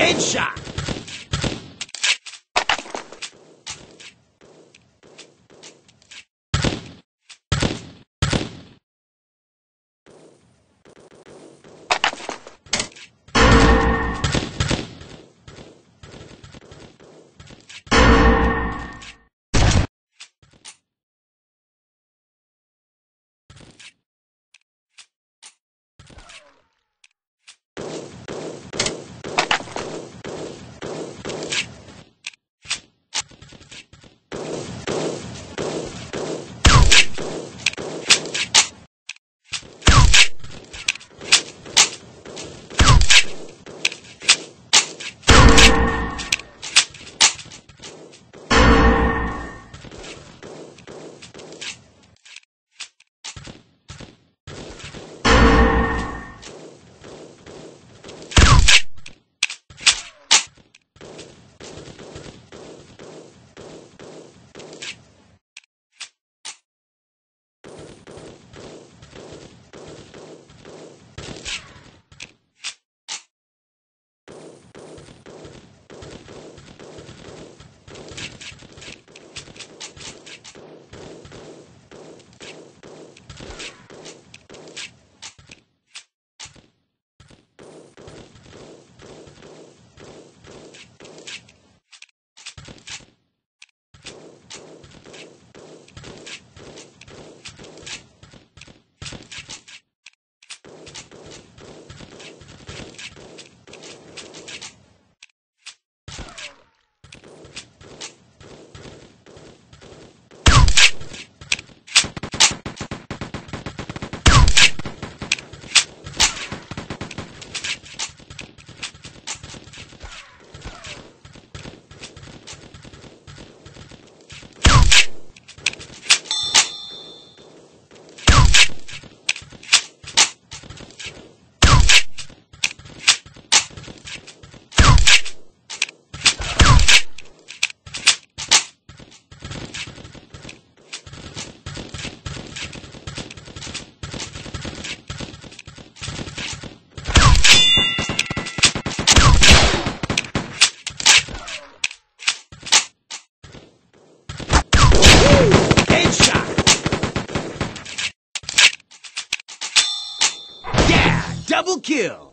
Headshot! Kill!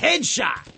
Headshot!